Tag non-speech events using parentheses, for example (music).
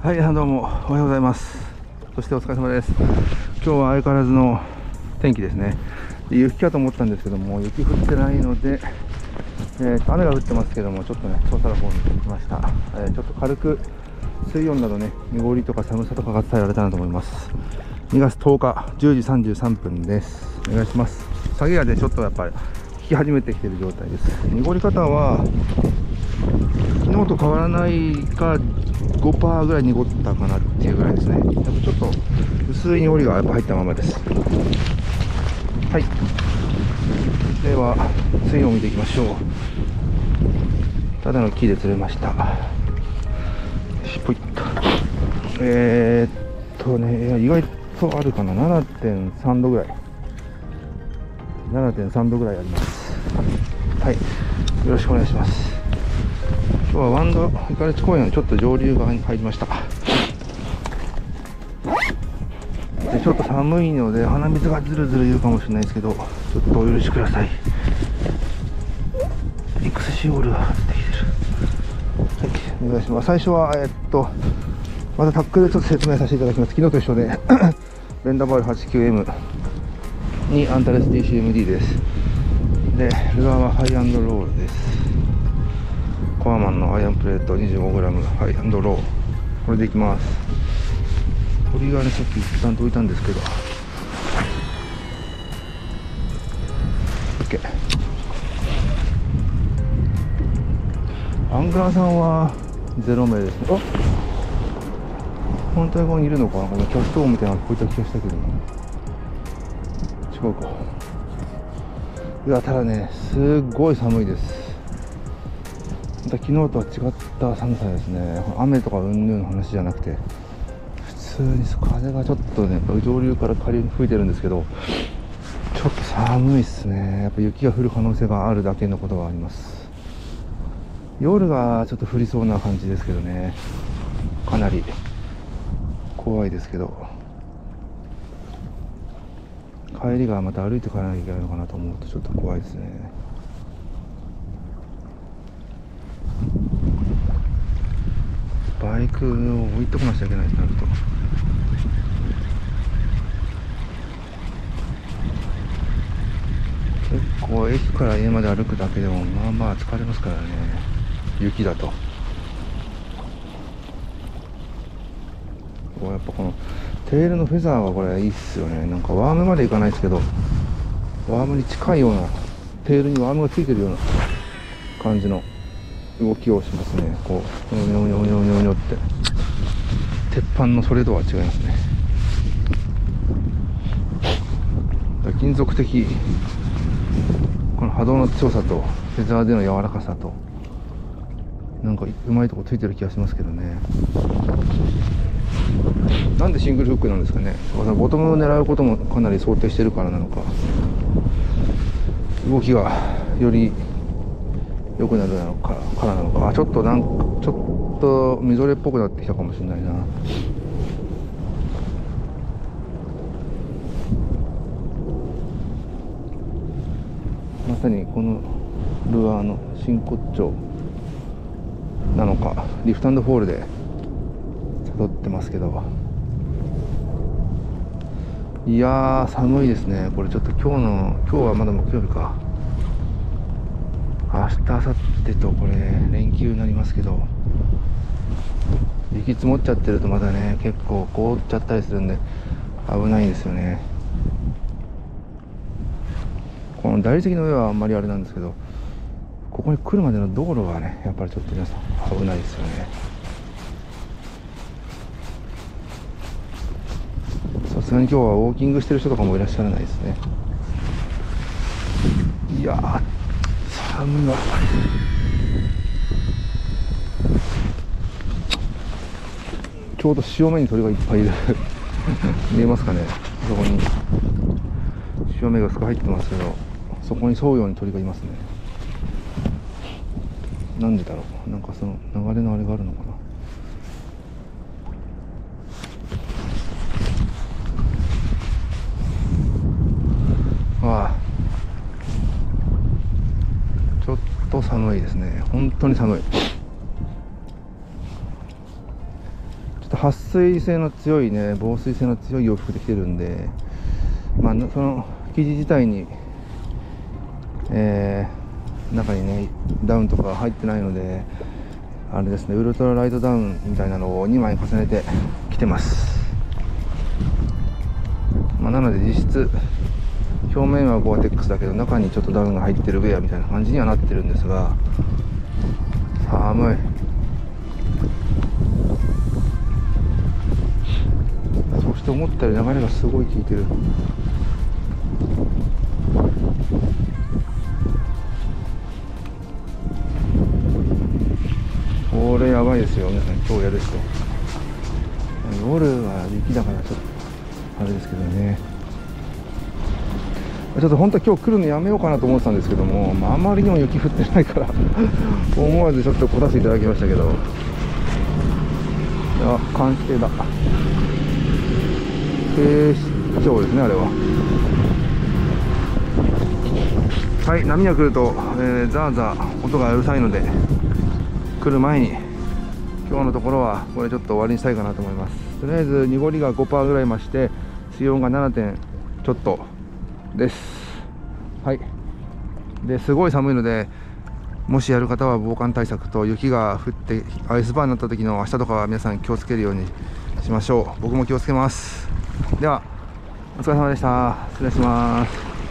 はいどうもおはようございます。そしてお疲れ様です。今日は相変わらずの天気ですね。で雪かと思ったんですけども雪降ってないので、えーと雨が降ってますけどもちょっとね調査の方に行きました、えーちょっと軽く水温などね濁りとか寒さとかが伝えられたなと思います。2月10日10時33分です。お願いします。下げがねちょっとやっぱり引き始めてきてる状態です。濁り方は昨日と変わらないか5%ぐらい濁ったかなっていうぐらいですね。やっぱちょっと薄い濁りがやっぱ入ったままです。はい。では水温を見ていきましょう。ただの木で釣れました。しぽいっと。えー、っとね意外とあるかな。7.3度ぐらい。7.3度ぐらいあります。はい。よろしくお願いします。今日はワンドイカレッジ公園のちょっと上流側に入りました。でちょっと寒いので鼻水がずるずる言うかもしれないですけどちょっとお許しください。エクスシオールが出てきてる。はいお願いします。最初はえっとまたタックでちょっと説明させていただきます。昨日と一緒で (coughs) ベンダーバール 89M にアンタレス DCMD です。でルアーはハイアンドロールです。ンのアイアンプレート 25g ハイアンドロー。これでいきます。鳥がねさっき一旦と置いたんですけど。OK アングラーさんは0名ですね。あ反対側にいるのかな。このキャストみたいなのこういった気がしたけど違うか。いやただねすっごい寒いです。また昨日とは違った寒さですね。雨とか云々の話じゃなくて普通に風がちょっとね上流から下流に吹いてるんですけどちょっと寒いっすね。やっぱ雪が降る可能性があるだけのことがあります。夜がちょっと降りそうな感じですけどね。かなり怖いですけど。帰りがまた歩いて帰らなきゃいけないのかなと思うとちょっと怖いですね。バイクを置いとかなきゃいけないってなると結構駅から家まで歩くだけでもまあまあ疲れますからね。雪だと。やっぱこのテールのフェザーはこれいいっすよね。なんかワームまでいかないですけどワームに近いようなテールにワームがついてるような感じの。動きをしますね。こうニョニョニョニョニョって。鉄板のそれとは違いますね。金属的この波動の強さとフェザーでの柔らかさとなんかうまいとこついてる気がしますけどね。なんでシングルフックなんですかね。ボトムを狙うこともかなり想定してるからなのか。動きがより良くなるのかからなのか。あちょっとなんかちょっとみぞれっぽくなってきたかもしれないな。まさにこのルアーの真骨頂なのか。リフトフォールで辿ってますけど。いや寒いですね。これちょっと今日の今日はまだ木曜日か。明日明後日とこれ連休になりますけど雪積もっちゃってるとまだね結構凍っちゃったりするんで危ないですよね。この大理石の上はあんまりあれなんですけどここに来るまでの道路がねやっぱりちょっと皆さん危ないですよね。さすがに今日はウォーキングしてる人とかもいらっしゃらないですね。いや寒い。わちょうど潮目に鳥がいっぱいいる。(laughs) 見えますかね。そこに。潮目が少し入ってますけどそこに沿うように鳥がいますね。なんでだろう。なんかその流れのあれがあるのかなああちょっと寒いですね。本当に寒い。ちょっと撥水性の強いね防水性の強い洋服で着てるんでまあその生地自体にえー、中にねダウンとか入ってないのであれですねウルトラライトダウンみたいなのを2枚重ねて着てます。まあ、なので実質表面はゴアテックスだけど中にちょっとダウンが入ってるウェアみたいな感じにはなってるんですが寒い。そして思ったより流れがすごい効いてる。これやばいですよ皆さん。今日やる人。夜は雪だからちょっとあれですけどね。ちょっと本当は今日来るのやめようかなと思ってたんですけども、まあ、あまりにも雪降ってないから (laughs) 思わずちょっと来させていただきましたけど。あ監視艇だ。警視庁ですねあれは。はい波が来ると、えー、ザーザー音がうるさいので来る前に今日のところはこれちょっと終わりにしたいかなと思います。とりあえず濁りが5%ぐらい増して水温が 7. 点ちょっとです。はい。ですごい寒いのでもしやる方は防寒対策と雪が降ってアイスバーになった時の明日とかは皆さん気をつけるようにしましょう。僕も気をつけます。ではお疲れ様でした。失礼します。